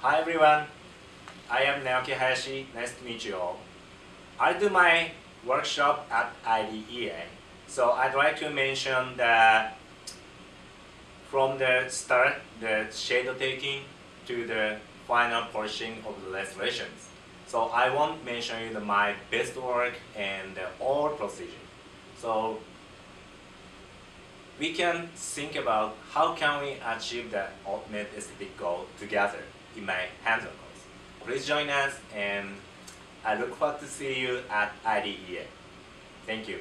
Hi everyone, I am Naoki Hayashi. Nice to meet you all. I do my workshop at IDEA. So I'd like to mention that from the start, the shadow taking to the final portion of the illustrations. So I won't mention you the, my best work and the all procedure. So we can think about how can we achieve the ultimate aesthetic goal together in my hands-on course. Please join us and I look forward to see you at IDEA. Thank you.